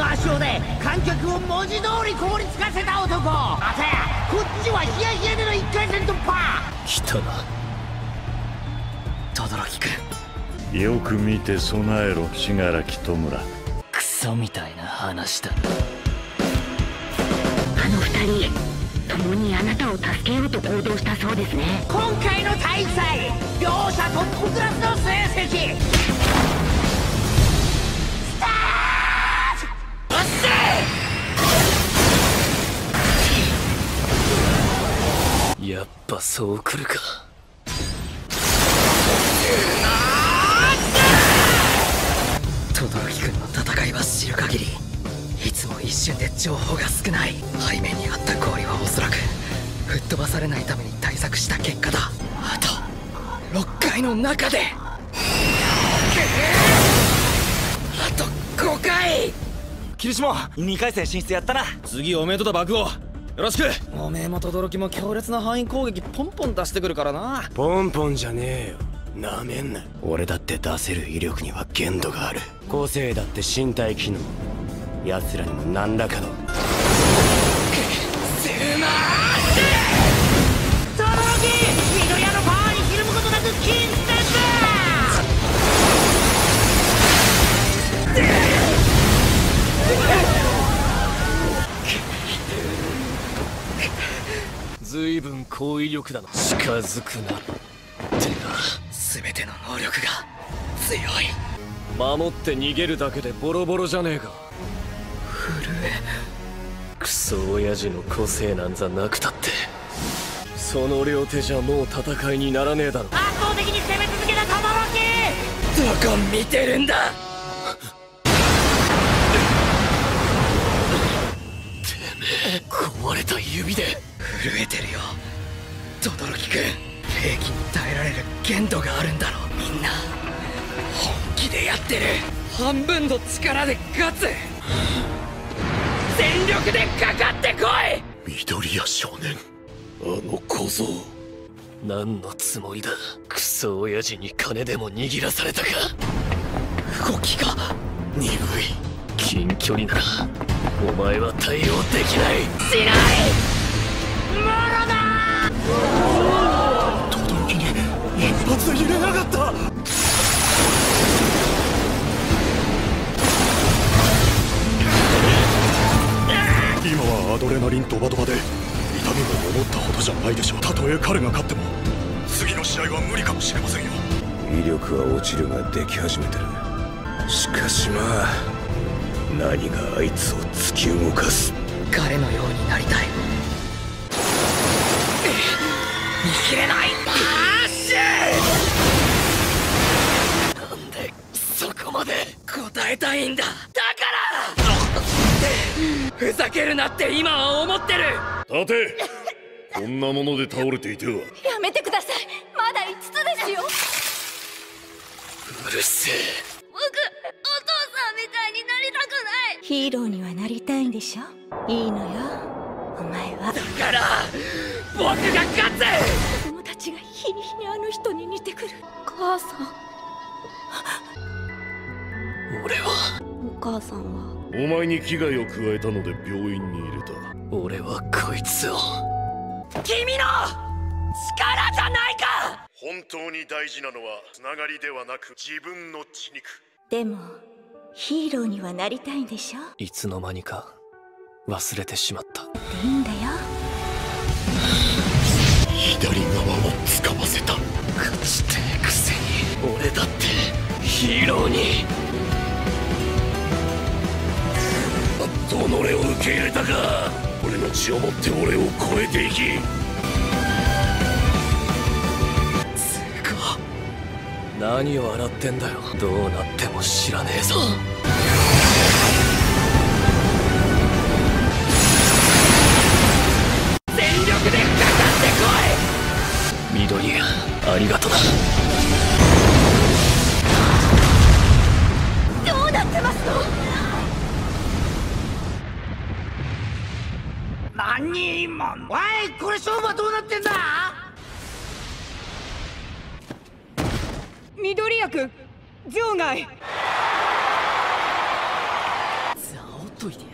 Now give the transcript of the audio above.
の圧勝で観客を文字通り凍りつかせた男。あたやこっちはヒヤヒヤでの1回戦突破。来たな轟君よく見て備えろ信楽戸村クソみたいな話だ。あの二人共にあなたを助けようと行動したそうですね。今回の大祭両者トップクラスの成績やっぱそう来るか。轟君の戦いは知る限りいつも一瞬で情報が少ない。背面にあった氷はおそらく吹っ飛ばされないために対策した結果だ。あと6回の中で。あと5回。霧島2回戦進出やったな。次おめえとだ爆豪よろしく。おめえも轟も強烈な範囲攻撃ポンポン出してくるからな。ポンポンじゃねえよ。なめんな俺だって出せる威力には限度がある。個性だって身体機能。奴らにも何らかの。そのずいぶん高威力だな。近づくなってな。全ての能力が強い。守って逃げるだけでボロボロじゃねえか震え。クソ親父の個性なんざなくたって。その両手じゃもう戦いにならねえだろ。圧倒的に攻め続けた轟。どこ見てるんだ。てめえ壊れた指で震えてるよ。轟君。兵器に耐えられる限度があるんだろみんな。本気でやってる。半分の力で勝つ。全力でかかってこい。緑谷少年。あの小僧。何のつもりだ。クソ親父に金でも握らされたか。動きが。鈍い。近距離ならお前は対応できない。しない轟に一発入れなかった。今はアドレナリンドバドバで痛みも思ったほどじゃないでしょう。たとえ彼が勝っても次の試合は無理かもしれませんよ。威力は落ちるができ始めてる。しかしまあ何があいつを突き動かす。彼のようになりたい見切れない。マッシュなんでそこまで答えたいんだ。だから。ふざけるなって今は思ってる。立て。こんなもので倒れていては。やめてください。まだ5つですようるせえ。僕お父さんみたいになりたくない。ヒーローにはなりたいんでしょ？いいのよ。お前は。だから僕が勝つ！子供たちが日に日にあの人に似てくる。母さん。俺は。お母さんは？お前に危害を加えたので病院に入れた。俺はこいつを。君の力じゃないか！本当に大事なのはつながりではなく自分の血肉。でもヒーローにはなりたいんでしょ？いつの間にか忘れてしまった。いいんだよ掴ませた。勝ちてえくせに。俺だってヒーローに。己を受け入れたか。俺の血をもって俺を超えていき。つうか。何を笑ってんだよ。どうなっても知らねえぞ。い緑がありがとな。どうなってますの？何人もおいこれ勝負はどうなってんだ？緑役場外。ザオといて。や